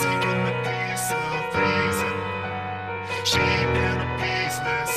singing the piece of reason, shaping a peaceless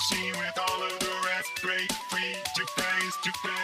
machine with all of the rest. Break free to praise to.